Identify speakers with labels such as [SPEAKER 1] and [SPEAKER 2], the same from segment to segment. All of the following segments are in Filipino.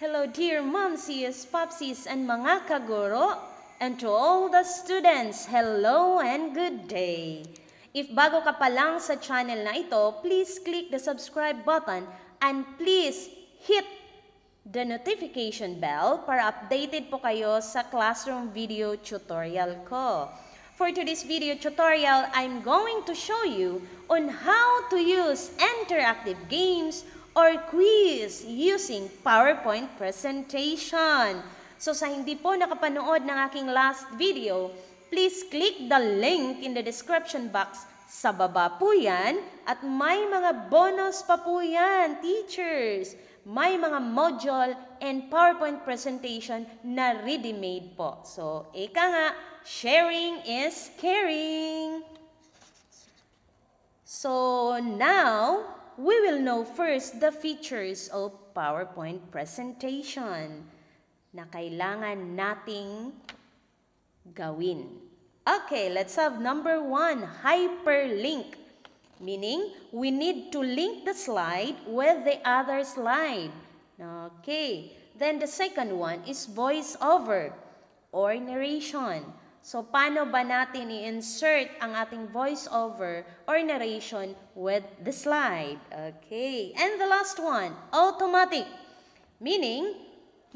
[SPEAKER 1] Hello dear momsies, popsies, and mga kaguro, and to all the students, hello and good day. If bago ka pa lang sa channel na ito, please click the subscribe button and please hit the notification bell para updated po kayo sa classroom video tutorial ko. For today's video tutorial, I'm going to show you on how to use interactive games or quiz using PowerPoint presentation. So sa hindi po nakapanood ng aking last video, please click the link in the description box sa baba po yan at may mga bonus pa po yan, teachers. May mga module and PowerPoint presentation na ready-made po. So, ika nga, sharing is caring. So, now, we will know first the features of PowerPoint presentation na kailangan nating gawin. Okay, let's have number one, hyperlink. Meaning, we need to link the slide with the other slide. Okay, then the second one is voiceover or narration. So, paano ba natin i-insert ang ating voiceover or narration with the slide? Okay. And the last one, automatic. Meaning,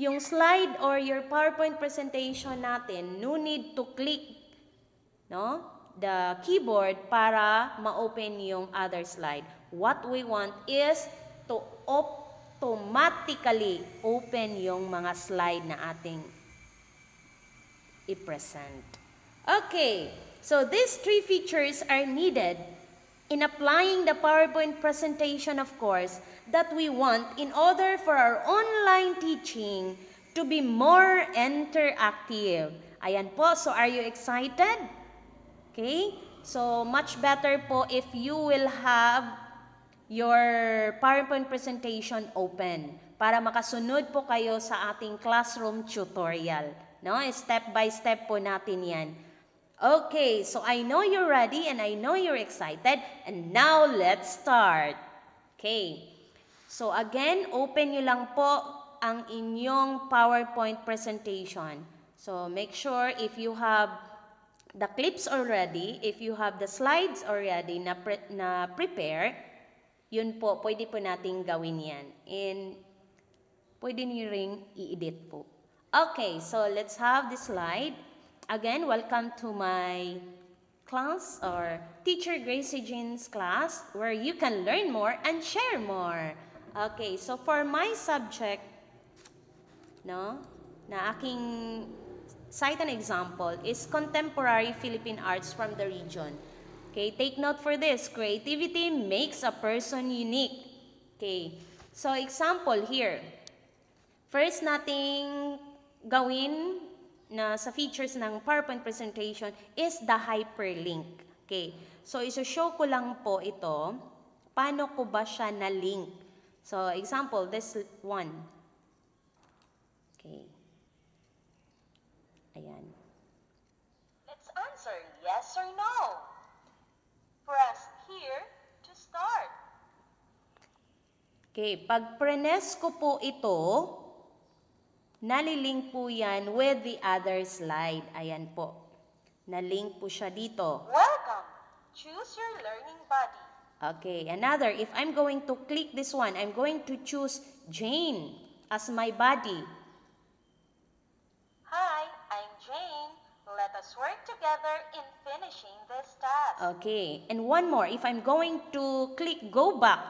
[SPEAKER 1] yung slide or your PowerPoint presentation natin, no need to click no, the keyboard para ma-open yung other slide. What we want is to automatically open yung mga slide na ating i-present. Okay, so these three features are needed in applying the PowerPoint presentation, of course, that we want in order for our online teaching to be more interactive. Ayan po, so are you excited? Okay? So, much better po if you will have your PowerPoint presentation open para makasunod po kayo sa ating classroom tutorial. No? Step by step po natin yan. Okay, so I know you're ready and I know you're excited. And now, let's start. Okay. So again, open nyo lang po ang inyong PowerPoint presentation. So make sure if you have the clips already, if you have the slides already na, pre na prepare, yun po, pwede po nating gawin yan. And pwede nyo ring i-edit po. Okay, so let's have the slide. Again, welcome to my class or Teacher Gracie Jean's class where you can learn more and share more. Okay, so for my subject, no, na aking cite an example is contemporary Philippine arts from the region. Okay, take note for this. Creativity makes a person unique. Okay, so example here. First nating gawin na sa features ng PowerPoint presentation is the hyperlink. Okay, so iso-show ko lang po ito, paano ko ba siya na-link So, example, this one. Okay. Ayan.
[SPEAKER 2] Let's answer yes or no. Press here to start.
[SPEAKER 1] Okay, pag prenes ko po ito, nalilink po yan with the other slide. Ayan po. Nalink po siya dito.
[SPEAKER 2] Welcome. Choose your learning buddy.
[SPEAKER 1] Okay, another. If I'm going to click this one, I'm going to choose Jane as my body.
[SPEAKER 2] Hi, I'm Jane. Let us work together in finishing this task.
[SPEAKER 1] Okay, and one more. If I'm going to click go back.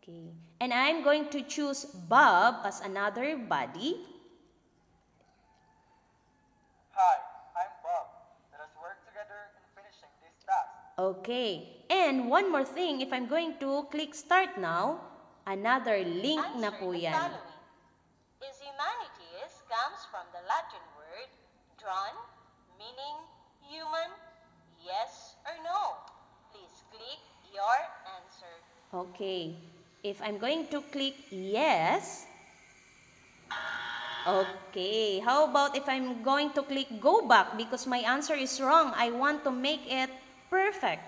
[SPEAKER 1] Okay, and I'm going to choose Bob as another body.
[SPEAKER 3] Hi, I'm Bob. Let us work together in finishing this task.
[SPEAKER 1] Okay. And one more thing, if I'm going to click start now, another link na po yan.
[SPEAKER 2] following. Is humanities comes from the Latin word drawn, meaning human, yes or no. Please click your answer.
[SPEAKER 1] Okay. If I'm going to click yes, okay. How about if I'm going to click go back because my answer is wrong? I want to make it perfect.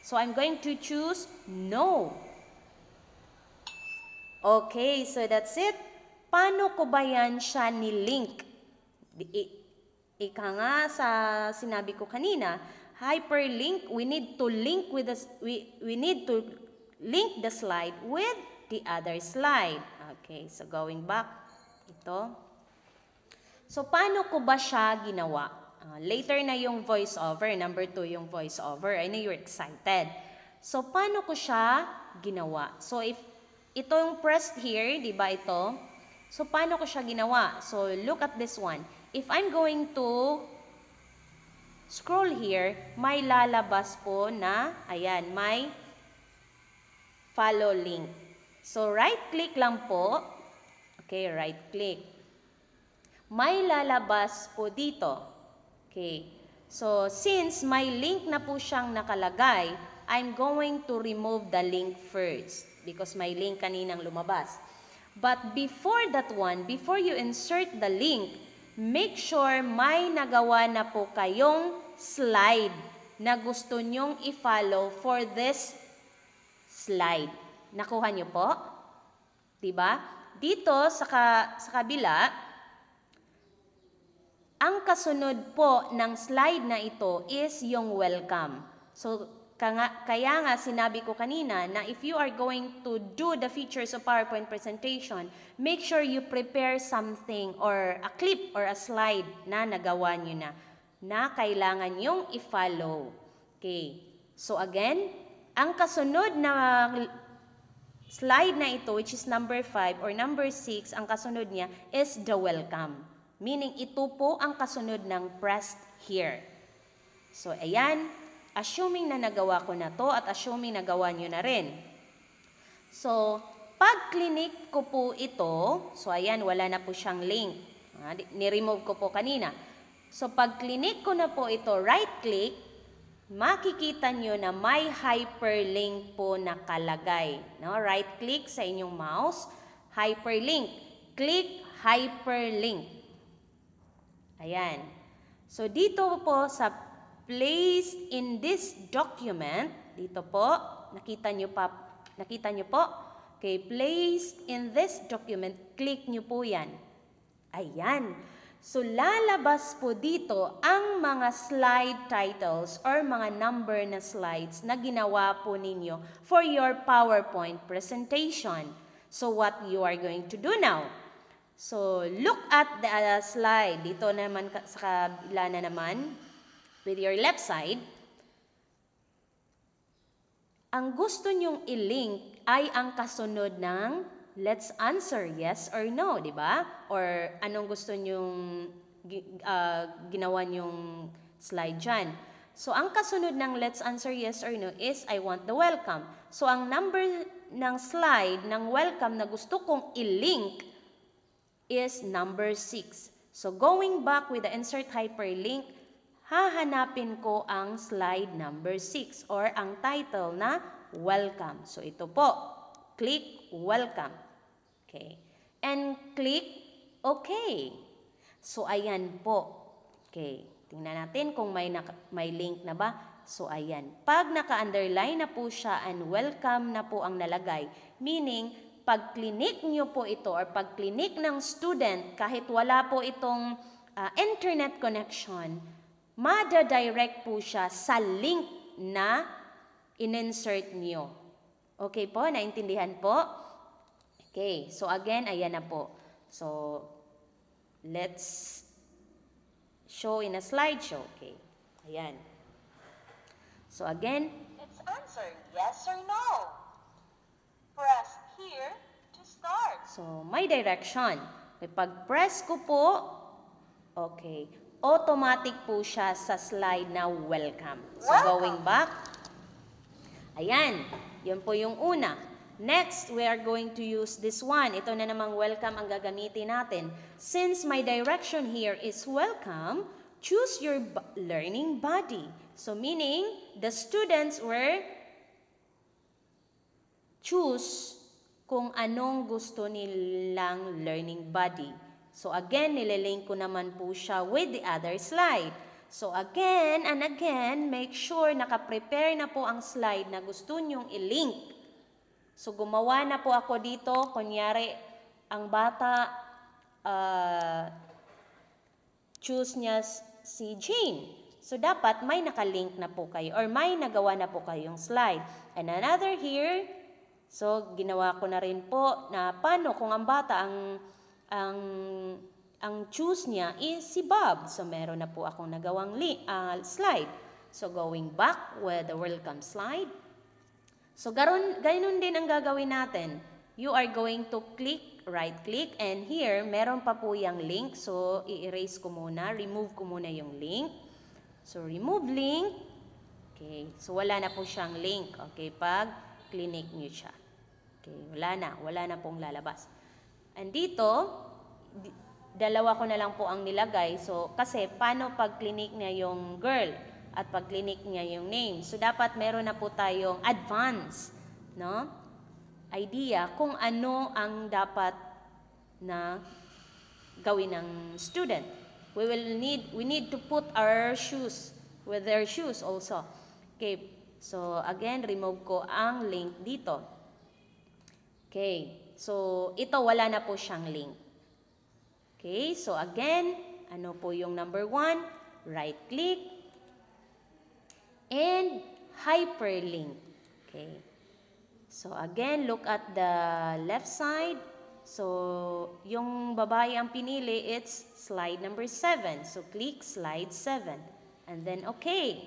[SPEAKER 1] So I'm going to choose no. Okay, so that's it. Paano ko ba yan siya ni-link? Ika nga sa sinabi ko kanina, hyperlink, we need to link with the, s- we, we need to link the slide with the other slide. Okay, so going back, ito. So, paano ko ba siya ginawa? Ah, later na yung voiceover. Number two yung voiceover. I know you're excited. So, paano ko siya ginawa? So, if ito yung pressed here, di ba ito? So, paano ko siya ginawa? So, look at this one. If I'm going to scroll here, may lalabas po na, ayan, may follow link. So, right-click lang po. Okay, right-click may lalabas po dito. Okay. So, since may link na po siyang nakalagay, I'm going to remove the link first because may link kaninang lumabas. But before that one, before you insert the link, make sure may nagawa na po kayong slide na gusto nyong i-follow for this slide. Nakuha nyo po? Diba? Dito sa, ka, sa kabila, ang kasunod po ng slide na ito is yung welcome. So, kaya nga sinabi ko kanina na if you are going to do the features of PowerPoint presentation, make sure you prepare something or a clip or a slide na nagawa nyo na na kailangan yung i-follow. Okay. So again, ang kasunod na slide na ito, which is number 5 or number 6, ang kasunod niya is the welcome. Meaning, ito po ang kasunod ng pressed here. So, ayan. Assuming na nagawa ko na to at assuming nagawa nyo na rin. So, pag clinic ko po ito, so ayan, wala na po siyang link. Ah, Ni-remove ko po kanina. So, pag clinic ko na po ito, right-click, makikita nyo na may hyperlink po nakalagay. No? Right-click sa inyong mouse, hyperlink. Click hyperlink. Ayan. So, dito po sa placed in this document, dito po, nakita nyo pa, nakita nyo po, okay, placed in this document, click nyo po yan. Ayan. So, lalabas po dito ang mga slide titles or mga number na slides na ginawa po ninyo for your PowerPoint presentation. So, what you are going to do now? So, look at the uh, slide. Dito naman sa kabila na naman, with your left side. Ang gusto nyong i-link ay ang kasunod ng let's answer yes or no, di ba? Or anong gusto nyong ah, ginawa nyong slide dyan. So, ang kasunod ng let's answer yes or no is I want the welcome. So, ang number ng slide ng welcome na gusto kong i-link is number 6. So, going back with the insert hyperlink, hahanapin ko ang slide number 6 or ang title na welcome. So, ito po. Click welcome. Okay. And click okay. So, ayan po. Okay. Tingnan natin kung may, may link na ba. So, ayan. Pag naka-underline na po siya and welcome na po ang nalagay, meaning, pag clinic nyo po ito or pag clinic ng student, kahit wala po itong ah, internet connection, madadirect po siya sa link na in-insert nyo. Okay po? Naintindihan po? Okay. So again, ayan na po. So, let's show in a slideshow. Okay. Ayan. So again,
[SPEAKER 2] It's answered yes or no. Press here to start.
[SPEAKER 1] So, may direction. May pag-press ko po, okay, automatic po siya sa slide na welcome. So,
[SPEAKER 2] Welcome.
[SPEAKER 1] going back, ayan, yun po yung una. Next, we are going to use this one. Ito na namang welcome ang gagamitin natin. Since my direction here is welcome, choose your learning body. So, meaning, the students were choose kung anong gusto nilang learning body. So again, nililink ko naman po siya with the other slide. So again and again, make sure nakaprepare na po ang slide na gusto nyong i-link. So, gumawa na po ako dito. Kunyari, ang bata, ah, choose niya si Jane. So, dapat may nakalink na po kayo or may nagawa na po kayong slide. And another here, so ginawa ko na rin po na paano kung ang bata ang ang ang choose niya is si Bob. So, meron na po akong nagawang ah, slide. So, going back with the welcome slide. So, garon, ganun din ang gagawin natin. You are going to click, right-click, and here, meron pa po yung link. So, i-erase ko muna, remove ko muna yung link. So, remove link. Okay, so wala na po siyang link. Okay, pag clinic nyo siya. Okay, wala na, wala na pong lalabas. And dito, di- dalawa ko na lang po ang nilagay. So, kasi paano pag clinic niya yung girl at pag clinic niya yung name. So, dapat meron na po tayong advance, no? Idea kung ano ang dapat na gawin ng student. We will need we need to put our shoes with their shoes also. Okay. So again, remove ko ang link dito. Okay. So ito wala na po siyang link. Okay. So again, ano po yung number one? Right click and hyperlink. Okay. So again, look at the left side. So, yung babae ang pinili, it's slide number 7. So, click slide 7. And then, okay.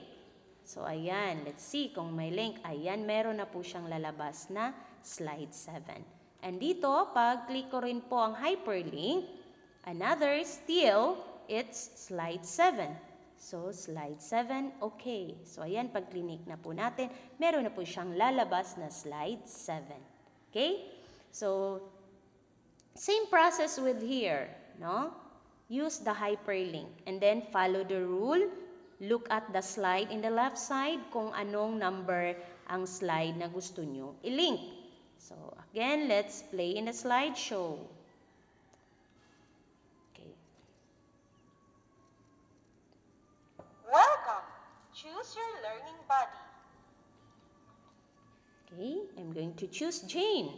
[SPEAKER 1] So, ayan. Let's see kung may link. Ayan, meron na po siyang lalabas na slide 7. And dito, pag click ko rin po ang hyperlink, another still, it's slide 7. So, slide 7, okay. So, ayan, pag clinic na po natin, meron na po siyang lalabas na slide 7. Okay? So, same process with here, no? Use the hyperlink and then follow the rule. Look at the slide in the left side kung anong number ang slide na gusto nyo i-link. So, again, let's play in the slideshow. Okay.
[SPEAKER 2] Welcome. Choose your learning buddy.
[SPEAKER 1] Okay, I'm going to choose Jane.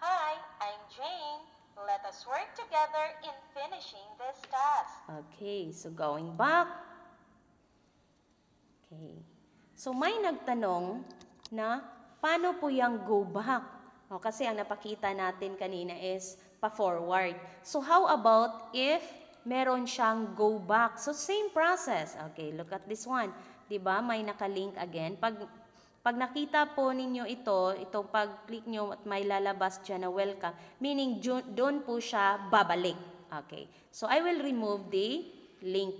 [SPEAKER 2] Hi, I'm Jane. Let us work together in finishing this task.
[SPEAKER 1] Okay, so going back. Okay. So may nagtanong na paano po yung go back? O, kasi ang napakita natin kanina is pa-forward. So how about if meron siyang go back? So same process. Okay, look at this one. ba? May nakalink again. Pag pag nakita po ninyo ito, ito pag-click nyo at may lalabas dyan na welcome, meaning doon po siya babalik. Okay. So, I will remove the link.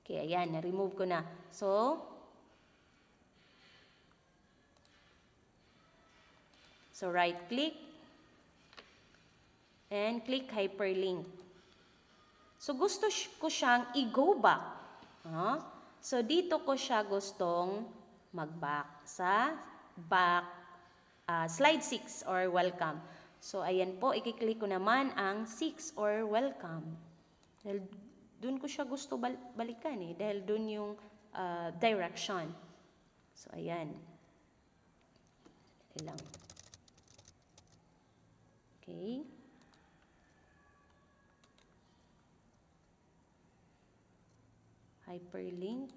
[SPEAKER 1] Okay, ayan, na-remove ko na. So, so right-click and click hyperlink. So, gusto ko siyang i-go back. Ah, So, dito ko siya gustong mag-back sa back ah, slide 6 or welcome. So, ayan po, ikiklik ko naman ang 6 or welcome. Dahil dun ko siya gusto bal- balikan eh. Dahil dun yung ah, direction. So, ayan. Dali lang. Okay. Hyperlink.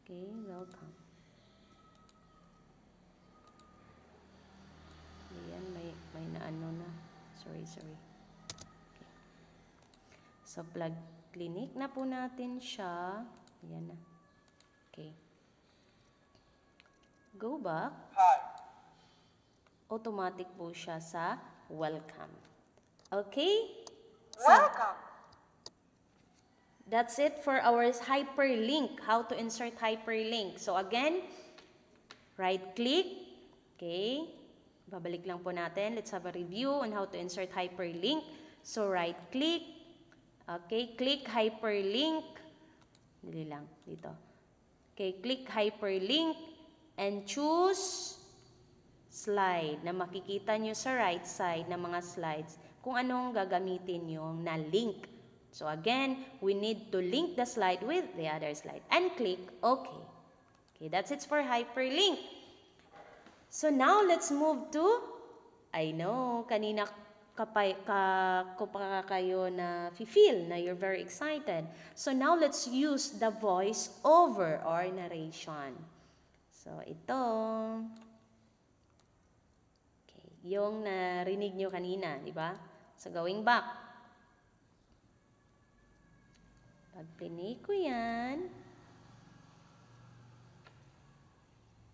[SPEAKER 1] Okay, welcome. Ayan, may, may naano na. Sorry, sorry. Okay. So, plug clinic na po natin siya. Ayan na. Okay. Go back.
[SPEAKER 3] Hi.
[SPEAKER 1] Automatic po siya sa welcome. Okay?
[SPEAKER 2] Welcome.
[SPEAKER 1] That's it for our hyperlink, how to insert hyperlink. So again, right-click, okay, babalik lang po natin. Let's have a review on how to insert hyperlink. So right-click, okay, click hyperlink, dali lang, dito. Okay, click hyperlink and choose slide na makikita nyo sa right side ng mga slides kung anong gagamitin nyo na link. So again, we need to link the slide with the other slide and click OK. Okay, that's it for hyperlink. So now let's move to, I know, kanina kapay, ka, ko pa kayo na feel na you're very excited. So now let's use the voice over or narration. So ito, okay, yung narinig nyo kanina, di ba? So going back. Pag pinay ko yan,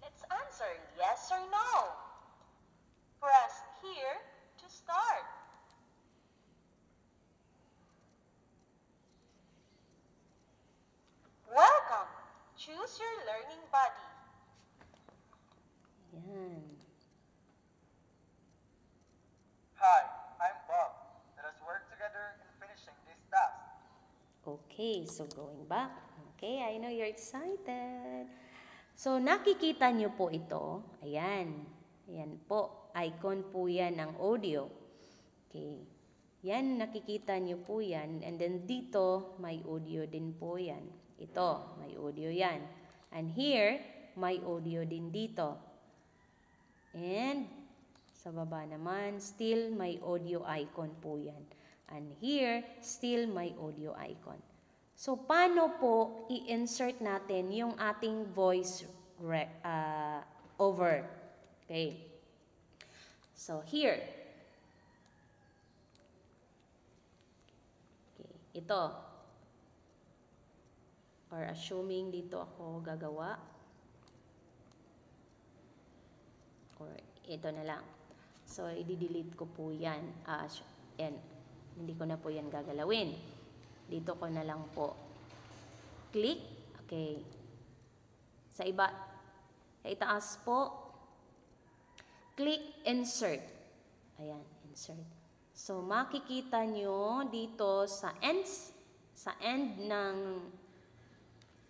[SPEAKER 2] Let's answer yes or no. Press here to start. Welcome. Choose your learning buddy.
[SPEAKER 1] yan.
[SPEAKER 3] Hi,
[SPEAKER 1] Okay, so going back. Okay, I know you're excited. So, nakikita nyo po ito. Ayan. Ayan po. Icon po yan ng audio. Okay. Yan, nakikita nyo po yan. And then dito, may audio din po yan. Ito, may audio yan. And here, may audio din dito. And sa baba naman, still may audio icon po yan. And here, still may audio icon. So, paano po i-insert natin yung ating voice uh, over? Okay. So, here. Okay. Ito. Or assuming dito ako gagawa. Or ito na lang. So, i-delete ko po yan. Ah, sh- yan. Hindi ko na po yan gagalawin. Dito ko na lang po. Click. Okay. Sa iba, sa itaas po, click insert. Ayan, insert. So, makikita nyo dito sa ends, sa end ng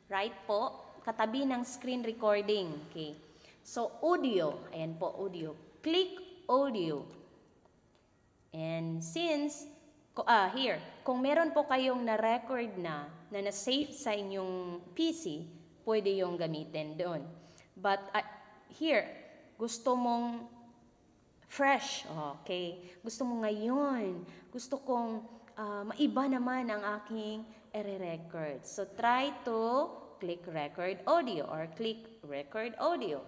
[SPEAKER 1] right po, katabi ng screen recording. Okay. So, audio. Ayan po, audio. Click audio. And since, ah, here, kung meron po kayong na-record na, na na-save sa inyong PC, pwede yung gamitin doon. But ah, here, gusto mong fresh, okay? Gusto mo ngayon, gusto kong ah, maiba naman ang aking ere-record. So, try to click record audio or click record audio.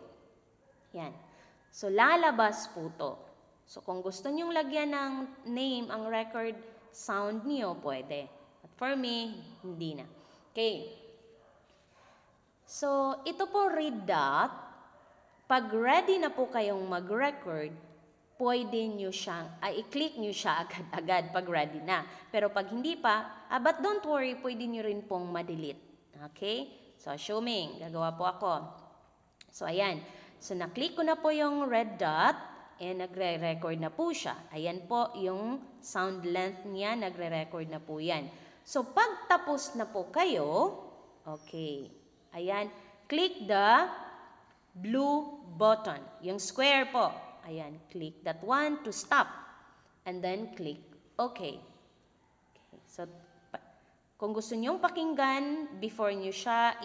[SPEAKER 1] Yan. So, lalabas po to. So, kung gusto nyong lagyan ng name ang record sound niyo, pwede. But for me, hindi na. Okay. So, ito po read dot. Pag ready na po kayong mag-record, pwede nyo siyang, ay i-click nyo siya agad-agad pag ready na. Pero pag hindi pa, ah, but don't worry, pwede nyo rin pong ma-delete. Okay? So, assuming, gagawa po ako. So, ayan. So, na-click ko na po yung red dot and nagre-record na po siya. Ayan po yung sound length niya, nagre-record na po yan. So, pag tapos na po kayo, okay, ayan, click the blue button, yung square po. Ayan, click that one to stop. And then click OK. Okay, so, kung gusto nyong pakinggan before nyo siya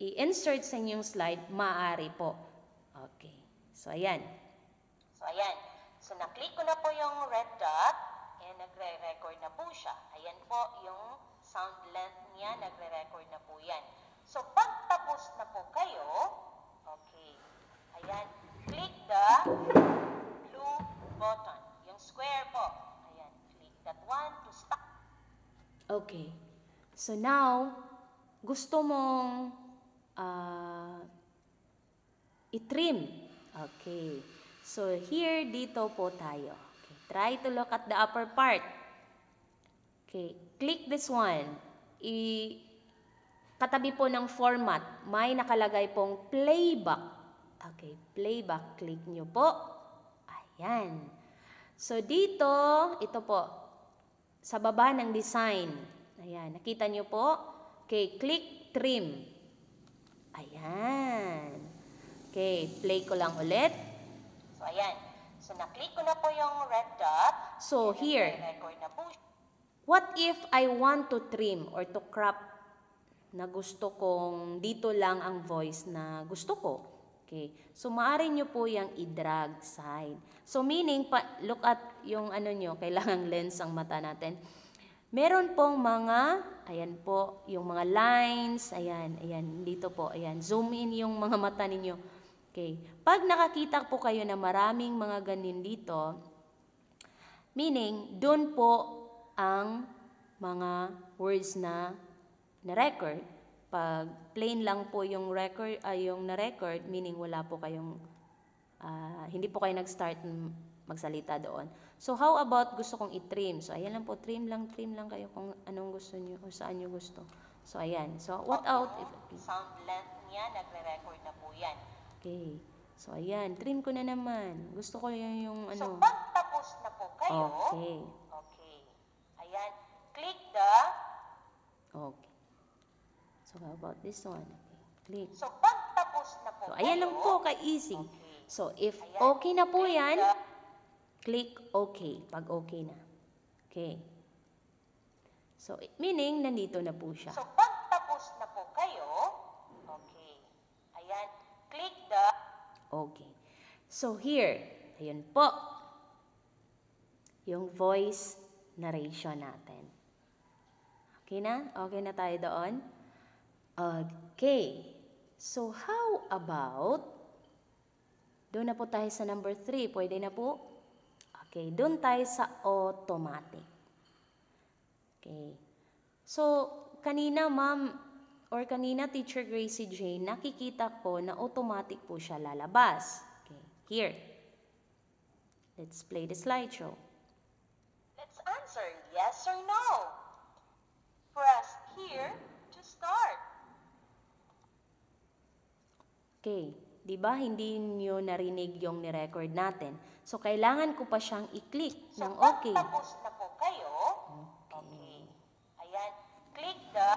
[SPEAKER 1] i-insert sa inyong slide, maaari po. Okay. So, ayan.
[SPEAKER 2] So, ayan. So, na-click ko na po yung red dot and nagre-record na po siya. Ayan po yung sound length niya, nagre-record na po yan. So, pag tapos na po kayo, okay, ayan, click the blue button, yung square po. Ayan, click that one to stop.
[SPEAKER 1] Okay. So now, gusto mong ah, i-trim. Okay. So here, dito po tayo. Okay. Try to look at the upper part. Okay. Click this one. I katabi po ng format, may nakalagay pong playback. Okay, playback. Click nyo po. Ayan. So dito, ito po, sa baba ng design. Ayan, nakita nyo po? Okay, click trim. Ayan. Okay, play ko lang ulit.
[SPEAKER 2] So, ayan. So, na-click ko na po yung red dot.
[SPEAKER 1] So, here, what if I want to trim or to crop na gusto kong dito lang ang voice na gusto ko. Okay. So, maaari nyo po yung i-drag side. So, meaning, pa, look at yung ano nyo, kailangang lens ang mata natin. Meron pong mga, ayan po, yung mga lines, ayan, ayan, dito po, ayan, zoom in yung mga mata ninyo. Okay. Pag nakakita po kayo na maraming mga ganin dito, meaning, doon po ang mga words na na-record. Pag plain lang po yung record, ay yung na-record, meaning wala po kayong, ah, hindi po kayo nag-start magsalita doon. So, how about gusto kong i-trim? So, ayan lang po, trim lang, trim lang kayo kung anong gusto nyo o saan nyo gusto. So, ayan. So, what out if...
[SPEAKER 2] Sound length niya, nagre-record na po yan.
[SPEAKER 1] Okay. So, ayan. Trim ko na naman. Gusto ko yung, yung
[SPEAKER 2] So,
[SPEAKER 1] ano.
[SPEAKER 2] pag tapos na po kayo,
[SPEAKER 1] Okay.
[SPEAKER 2] okay. Ayan, click the,
[SPEAKER 1] Okay. So, how about this one? Okay. Click.
[SPEAKER 2] so pag tapos na po
[SPEAKER 1] So, ayan
[SPEAKER 2] kayo,
[SPEAKER 1] lang po, ka-easy.
[SPEAKER 2] Okay.
[SPEAKER 1] So, if
[SPEAKER 2] Ayan,
[SPEAKER 1] okay na po
[SPEAKER 2] click
[SPEAKER 1] yan,
[SPEAKER 2] the-
[SPEAKER 1] click okay pag okay na. Okay. So, meaning, nandito na po siya.
[SPEAKER 2] So, pag tapos na po kayo, okay. Ayan, click the,
[SPEAKER 1] Okay. So, here, ayun po, yung voice narration natin. Okay na? Okay na tayo doon? Okay. So, how about, doon na po tayo sa number 3. Pwede na po? Okay. Doon tayo sa automatic. Okay. So, kanina, ma'am, or kanina, Teacher Gracie Jane, nakikita ko na automatic po siya lalabas. Okay. Here. Let's play the slideshow.
[SPEAKER 2] let's answer yes or no. Press here to start.
[SPEAKER 1] Okay. Di ba hindi nyo narinig yung ni-record natin? So, kailangan ko pa siyang i-click
[SPEAKER 2] So,
[SPEAKER 1] ng okay.
[SPEAKER 2] tapos na po kayo, okay. Ayan, click the,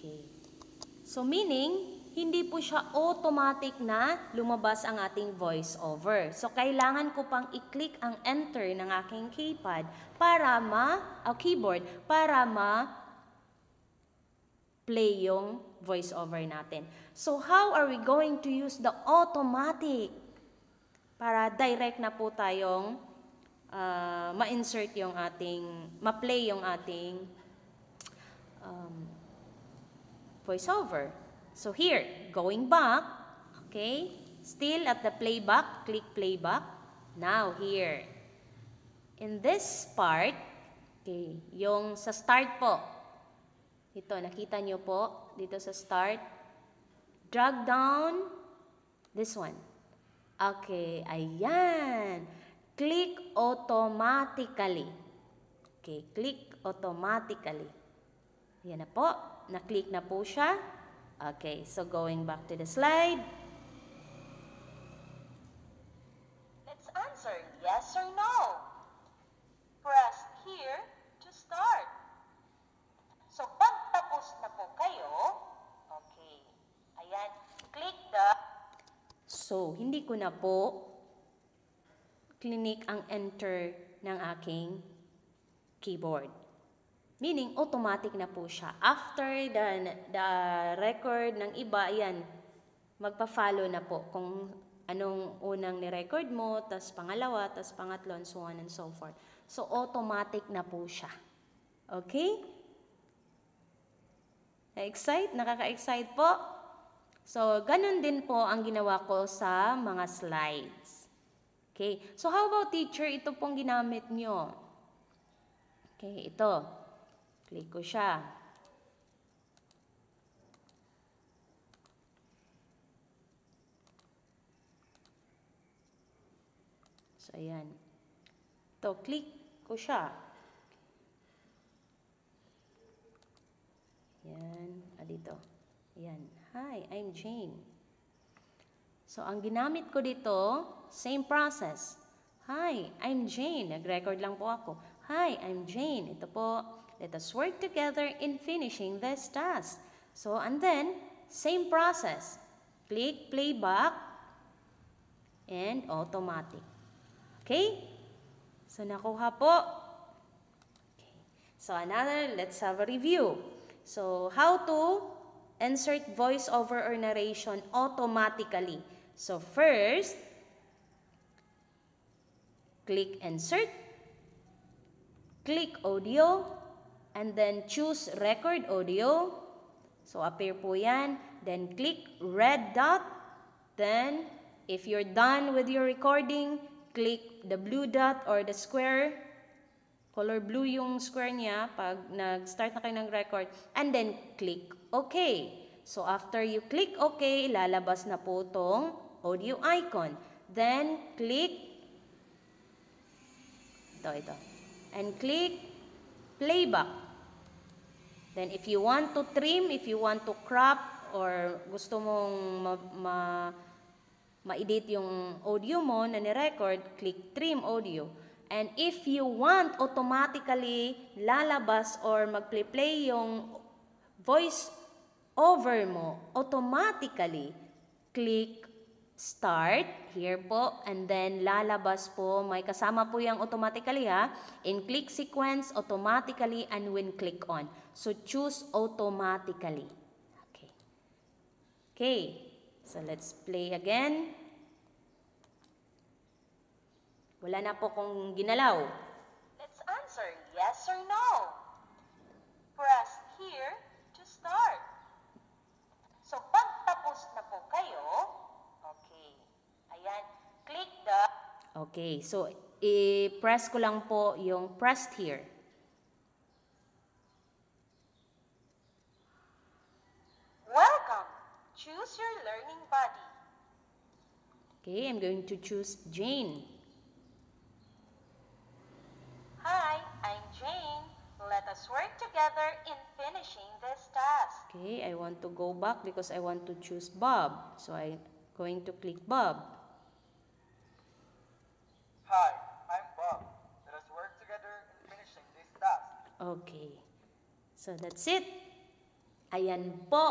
[SPEAKER 1] Okay. So, meaning, hindi po siya automatic na lumabas ang ating voice over. So, kailangan ko pang i-click ang enter ng aking keypad para ma, o keyboard, para ma play yung voice over natin. So, how are we going to use the automatic para direct na po tayong ah, ma-insert yung ating, ma-play yung ating um, voiceover. So here, going back, okay, still at the playback, click playback. Now here, in this part, okay, yung sa start po, ito, nakita nyo po, dito sa start, drag down, this one. Okay, ayan. Click automatically. Okay, click automatically. Yan na po. Na-click na po siya. Okay, so going back to the slide.
[SPEAKER 2] let's answer yes or no. Press here to start. So, pag tapos na po kayo, okay. Ayan, click the,
[SPEAKER 1] So, hindi ko na po clinic ang enter ng aking keyboard. Meaning, automatic na po siya. After the, the record ng iba, yan, magpa-follow na po kung anong unang ni-record mo, tas pangalawa, tas pangatlo, and so on and so forth. So, automatic na po siya. Okay? Na-excite? Nakaka-excite po? So, ganun din po ang ginawa ko sa mga slides. Okay? So, how about teacher? Ito pong ginamit nyo. Okay, ito. Click ko siya. So, ayan. Ito, click ko siya. Yan. Ah, dito. Yan. Hi, I'm Jane. So, ang ginamit ko dito, same process. Hi, I'm Jane. Nag-record lang po ako. Hi, I'm Jane. Ito po, let us work together in finishing this task. So, and then, same process. Click playback and automatic. Okay? So, nakuha po. Okay. So, another, let's have a review. So, how to insert voiceover or narration automatically. So, first, click insert, click audio, and then choose record audio. So, appear po yan. Then, click red dot. Then, if you're done with your recording, click the blue dot or the square. Color blue yung square niya pag nag-start na kayo ng record. And then, click OK. So, after you click OK, lalabas na po tong audio icon. Then, click ito, ito. And click playback. Then, if you want to trim, if you want to crop, or gusto mong ma, ma, ma-edit yung audio mo na ni-record, click trim audio. And if you want automatically lalabas or mag-play-play yung voice over mo, automatically click start, here po, and then lalabas po, may kasama po yung automatically ha, in click sequence, automatically, and when click on. So, choose automatically. Okay. Okay, so let's play again. Wala na po kung ginalaw.
[SPEAKER 2] Let's answer yes or no. Press here to start. So, pag tapos na po kayo, okay, ayan, click the
[SPEAKER 1] Okay, so i-press ko lang po yung pressed here.
[SPEAKER 2] Welcome. Choose your learning buddy.
[SPEAKER 1] Okay, I'm going to choose Jane.
[SPEAKER 2] Hi, I'm Jane. Let us work together in finishing this task.
[SPEAKER 1] Okay, I want to go back because I want to choose Bob. So I'm going to click Bob.
[SPEAKER 3] Hi, I'm Bob. Let us work together in finishing this task.
[SPEAKER 1] Okay. So that's it. Ayan po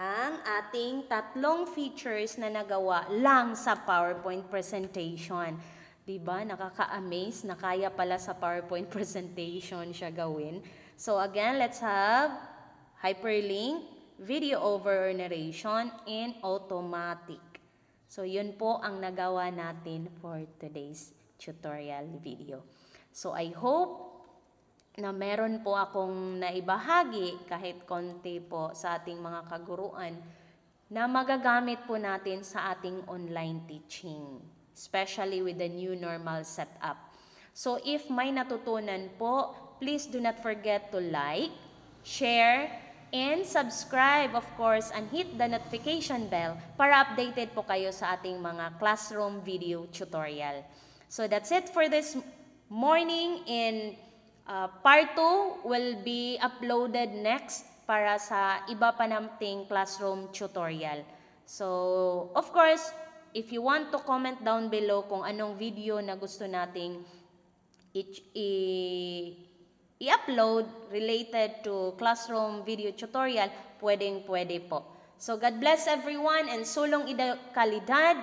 [SPEAKER 1] ang ating tatlong features na nagawa lang sa PowerPoint presentation. 'Di ba? Nakaka-amaze na kaya pala sa PowerPoint presentation siya gawin. So again, let's have hyperlink, video over narration, and automatic. So yun po ang nagawa natin for today's tutorial video. So I hope na meron po akong naibahagi kahit konti po sa ating mga kaguruan na magagamit po natin sa ating online teaching, especially with the new normal setup. So if may natutunan po, please do not forget to like, share, and subscribe of course and hit the notification bell para updated po kayo sa ating mga classroom video tutorial. So that's it for this morning in uh, part 2 will be uploaded next para sa iba pa nating classroom tutorial. So, of course, if you want to comment down below kung anong video na gusto nating i-upload related to classroom video tutorial, pwedeng pwede po. So, God bless everyone and sulong ida kalidad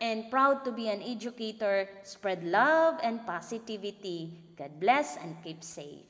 [SPEAKER 1] and proud to be an educator. Spread love and positivity. God bless and keep safe.